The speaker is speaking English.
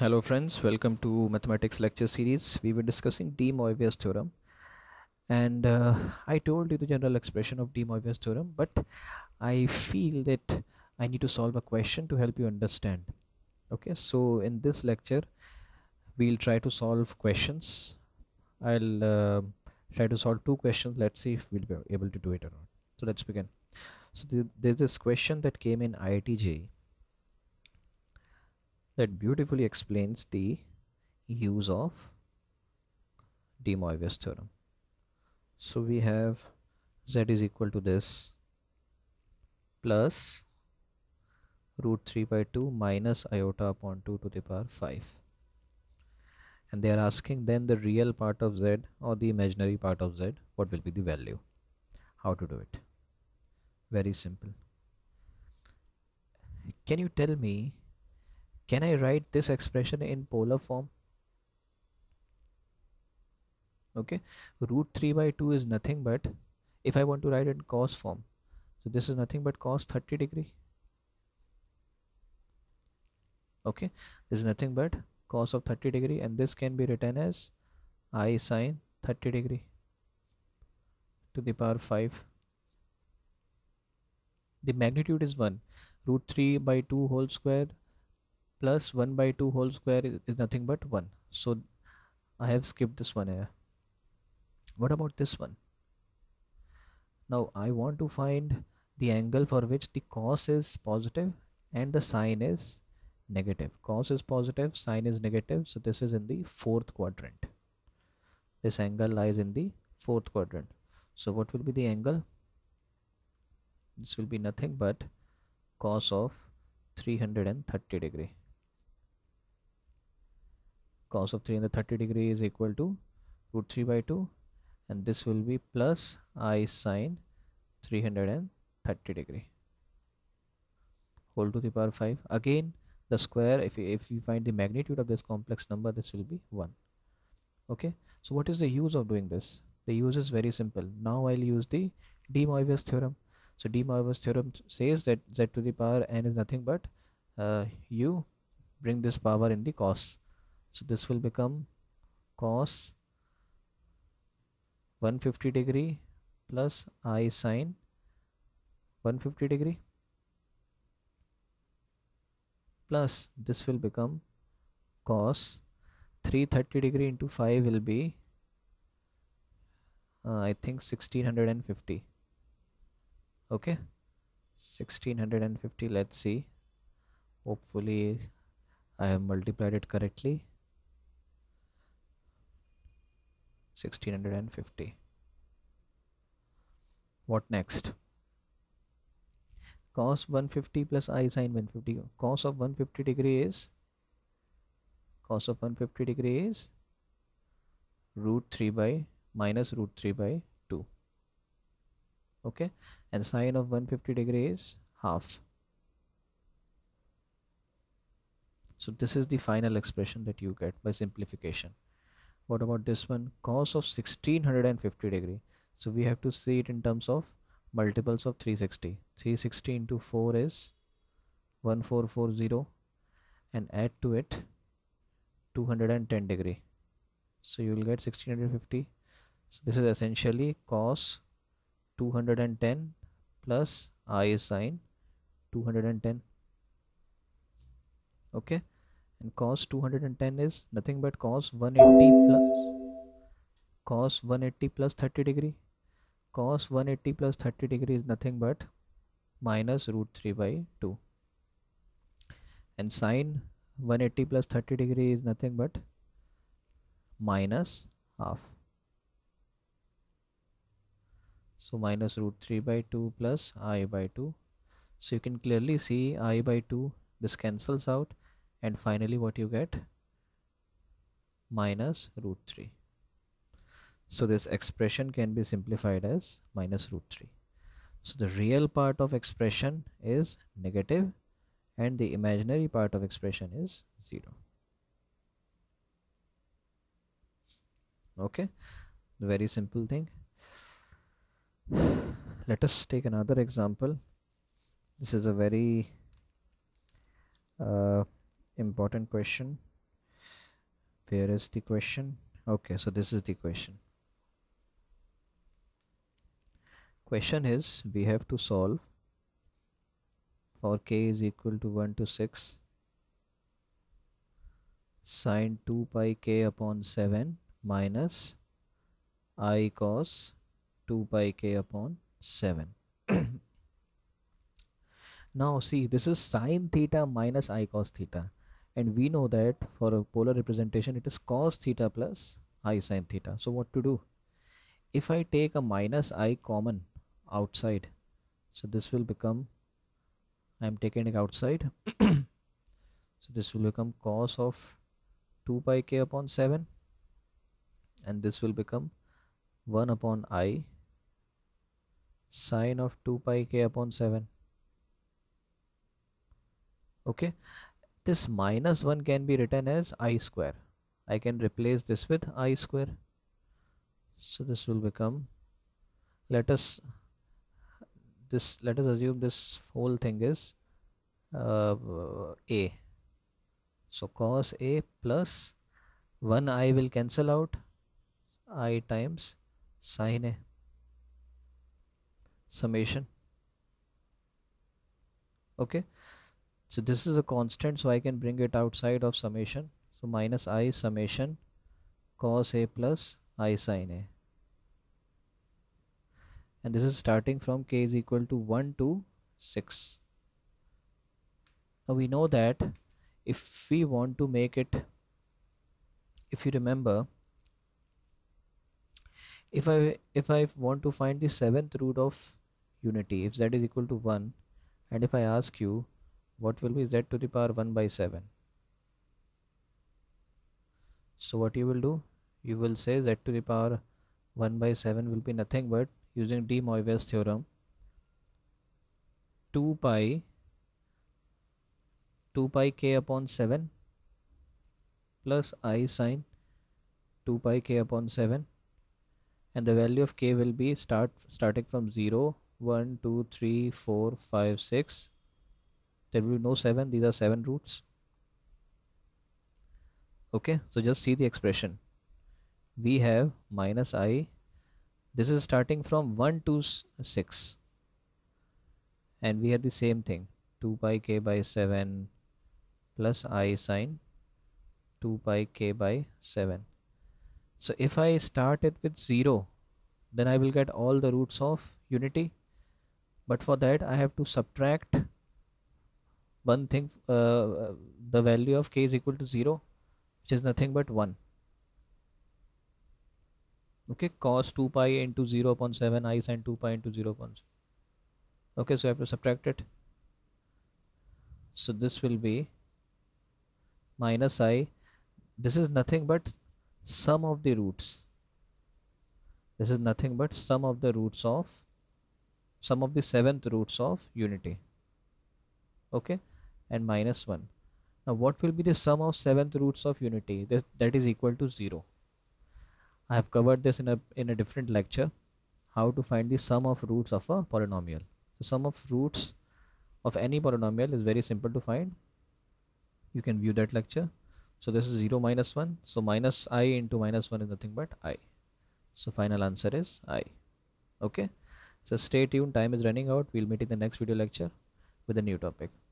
Hello friends, welcome to mathematics lecture series. We were discussing de Moivre's theorem and uh, I told you the general expression of de Moivre's theorem but I feel that I need to solve a question to help you understand. Okay, so in this lecture we'll try to solve questions. I'll uh, try to solve two questions. Let's see if we'll be able to do it or not. So let's begin. So th there's this question that came in IIT that beautifully explains the use of de Moivre's theorem. So we have z is equal to this plus root 3 by 2 minus iota upon 2 to the power 5 and they are asking then the real part of z or the imaginary part of z what will be the value? How to do it? Very simple. Can you tell me can I write this expression in polar form? Okay. Root 3 by 2 is nothing but if I want to write it in cos form. So this is nothing but cos 30 degree. Okay. This is nothing but cos of 30 degree and this can be written as i sine 30 degree to the power 5 the magnitude is 1 root 3 by 2 whole square plus 1 by 2 whole square is, is nothing but 1 so I have skipped this one here. What about this one? Now I want to find the angle for which the cos is positive and the sine is negative. Cos is positive sine is negative. So this is in the fourth quadrant. This angle lies in the fourth quadrant. So what will be the angle? This will be nothing but cos of 330 degree cos of 330 degree is equal to root 3 by 2 and this will be plus i sine 330 degree. Whole to the power 5 again the square if, if you find the magnitude of this complex number this will be 1 okay? So what is the use of doing this? The use is very simple. Now I'll use the de Moivre's theorem. So de Moivre's theorem says that z to the power n is nothing but uh, you bring this power in the cos so this will become cos 150 degree plus i sine 150 degree plus this will become cos 330 degree into 5 will be uh, I think 1650 okay? 1650 let's see. Hopefully I have multiplied it correctly 1650 what next? Cos 150 plus i sine 150 cos of 150 degree is? Cos of 150 degree is root 3 by minus root 3 by 2 okay? And sine of 150 degree is half. So this is the final expression that you get by simplification what about this one? Cos of 1650 degree. So we have to see it in terms of multiples of 360 360 into 4 is 1440 and add to it 210 degree. So you will get 1650 so this is essentially cos 210 plus i sine 210 okay and cos 210 is nothing but cos 180 plus. Cos 180 plus 30 degree. Cos 180 plus 30 degree is nothing but minus root 3 by 2 and sine 180 plus 30 degree is nothing but minus half. So minus root 3 by 2 plus i by 2 so you can clearly see i by 2 this cancels out and finally what you get? Minus root 3 so this expression can be simplified as minus root 3 so the real part of expression is negative and the imaginary part of expression is 0 okay? Very simple thing. Let us take another example. This is a very uh, important question. Where is the question. Okay so this is the question. Question is we have to solve for k is equal to 1 to 6 sine 2 pi k upon 7 minus i cos 2 pi k upon 7 now see this is sine theta minus i cos theta and we know that for a polar representation it is cos theta plus i sine theta. So what to do? If I take a minus i common outside so this will become I'm taking it outside so this will become cos of 2 pi k upon 7 and this will become 1 upon i sine of 2 pi k upon 7 okay this minus 1 can be written as i square. I can replace this with i square. So this will become let us this let us assume this whole thing is uh, a. So cos a plus 1 i will cancel out i times sine a. Summation. Okay so this is a constant so I can bring it outside of summation. So minus i summation cos a plus i sine a. And this is starting from k is equal to 1 to 6 now we know that if we want to make it if you remember if I if I want to find the seventh root of unity if z is equal to 1 and if I ask you what will be z to the power 1 by 7 so what you will do? You will say z to the power 1 by 7 will be nothing but using de Moivre's theorem 2 pi 2 pi k upon 7 plus i sine 2 pi k upon 7 and the value of k will be start starting from 0 1 2 3 4 5 6 there will be no 7 these are 7 roots. Okay so just see the expression. We have minus i. This is starting from 1 to 6 and we have the same thing. 2 pi k by 7 plus i sine 2 pi k by 7 so if I start it with 0 then I will get all the roots of unity. But for that I have to subtract one thing uh, the value of k is equal to 0 which is nothing but 1 okay cos 2 pi into 0 upon 7 i sin 2 pi into 0 upon okay so I have to subtract it. So this will be minus i. This is nothing but sum of the roots. This is nothing but sum of the roots of sum of the seventh roots of unity okay? And minus 1 now what will be the sum of seventh roots of unity? That, that is equal to 0 I have covered this in a in a different lecture. How to find the sum of roots of a polynomial. The sum of roots of any polynomial is very simple to find. You can view that lecture. So this is 0 minus 1 so minus i into minus 1 is nothing but i. So final answer is i. Okay? So stay tuned. Time is running out. We'll meet in the next video lecture with a new topic